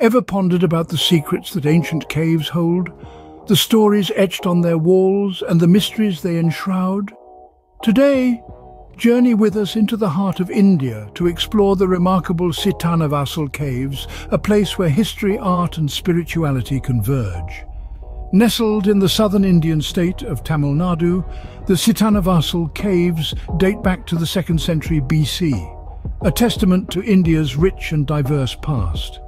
Ever pondered about the secrets that ancient caves hold? The stories etched on their walls and the mysteries they enshroud? Today, journey with us into the heart of India to explore the remarkable Sittanavasal caves, a place where history, art and spirituality converge. Nestled in the southern Indian state of Tamil Nadu, the Sittanavasal caves date back to the 2nd century BC, a testament to India's rich and diverse past.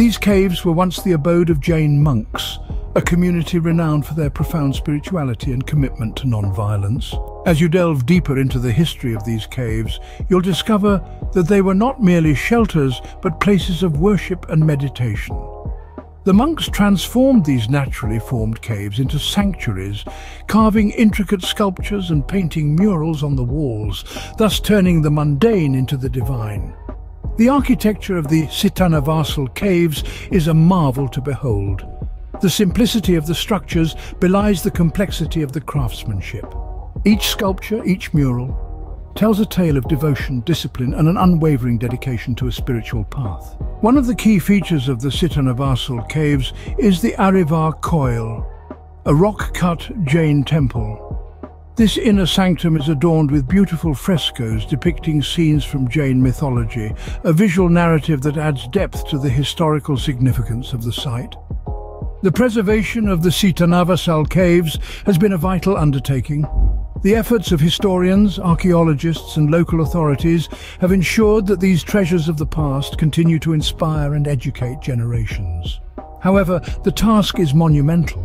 These caves were once the abode of Jain monks, a community renowned for their profound spirituality and commitment to non-violence. As you delve deeper into the history of these caves, you'll discover that they were not merely shelters, but places of worship and meditation. The monks transformed these naturally formed caves into sanctuaries, carving intricate sculptures and painting murals on the walls, thus turning the mundane into the divine. The architecture of the Sittanavasal caves is a marvel to behold. The simplicity of the structures belies the complexity of the craftsmanship. Each sculpture, each mural, tells a tale of devotion, discipline and an unwavering dedication to a spiritual path. One of the key features of the Sittanavasal caves is the Arivar Koil, a rock-cut Jain temple this inner sanctum is adorned with beautiful frescoes depicting scenes from Jain mythology, a visual narrative that adds depth to the historical significance of the site. The preservation of the Sittanavasal caves has been a vital undertaking. The efforts of historians, archaeologists and local authorities have ensured that these treasures of the past continue to inspire and educate generations. However, the task is monumental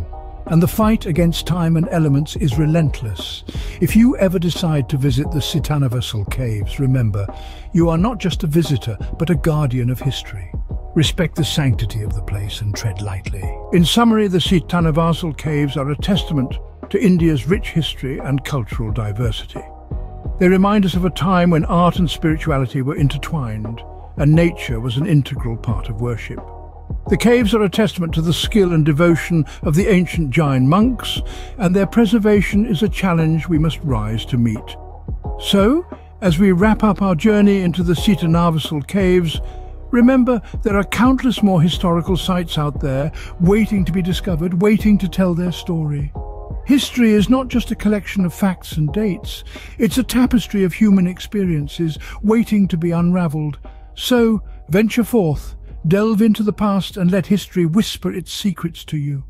and the fight against time and elements is relentless. If you ever decide to visit the Sittanavasal caves, remember, you are not just a visitor, but a guardian of history. Respect the sanctity of the place and tread lightly. In summary, the Sittanavasal caves are a testament to India's rich history and cultural diversity. They remind us of a time when art and spirituality were intertwined, and nature was an integral part of worship. The caves are a testament to the skill and devotion of the ancient Jain monks, and their preservation is a challenge we must rise to meet. So, as we wrap up our journey into the Sittanavasal caves, remember there are countless more historical sites out there waiting to be discovered, waiting to tell their story. History is not just a collection of facts and dates, it's a tapestry of human experiences waiting to be unravelled. So, venture forth, Delve into the past and let history whisper its secrets to you.